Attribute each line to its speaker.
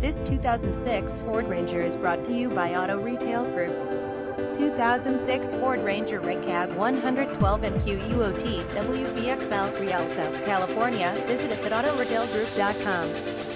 Speaker 1: This 2006 Ford Ranger is brought to you by Auto Retail Group. 2006 Ford Ranger Reg Cab 112 and QUOT WBXL Rialto, California. Visit us at autoretailgroup.com.